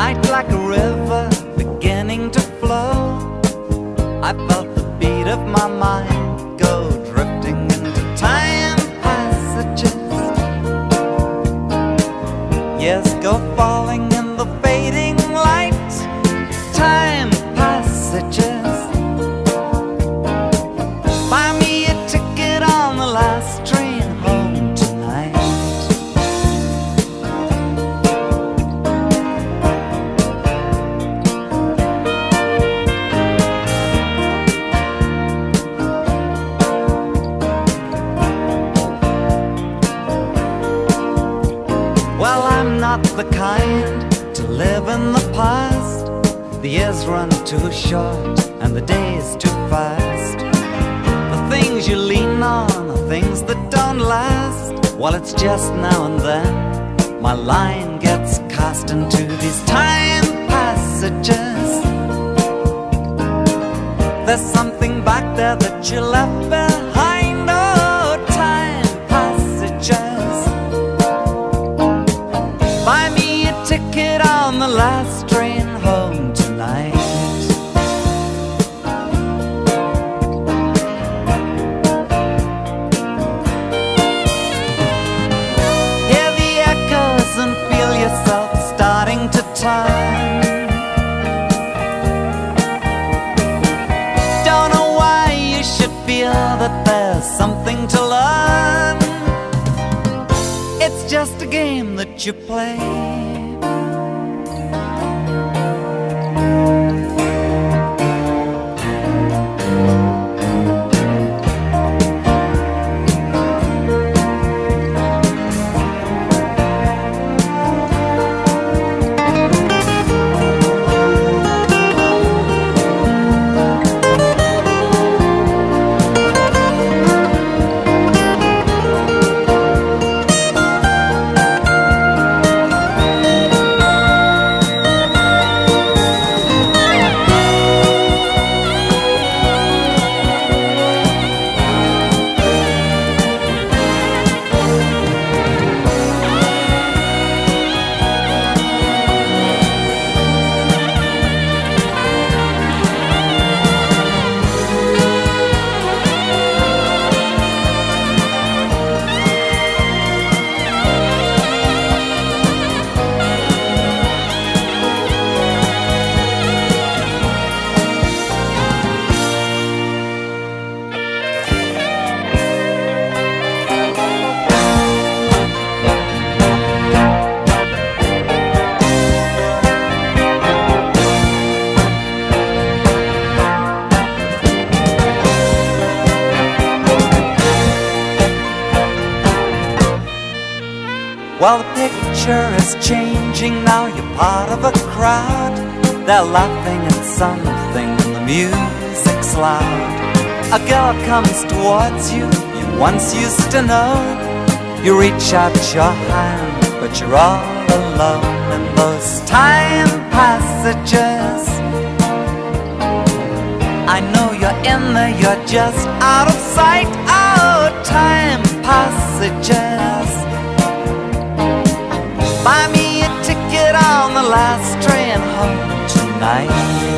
night like a river beginning to flow. I felt the beat of my mind go drifting into time passages. Yes, go far. The past. The years run too short and the days too fast. The things you lean on are things that don't last. Well, it's just now and then my line gets cast into these time passages. There's something back there that you left behind. Turn. Don't know why you should feel that there's something to learn. It's just a game that you play. Well, the picture is changing now. You're part of a crowd. They're laughing at something, and the music's loud. A girl comes towards you, you once used to know. You reach out your hand, but you're all alone in those time passages. I know you're in there, you're just out of sight. Oh, time passages. last train home tonight.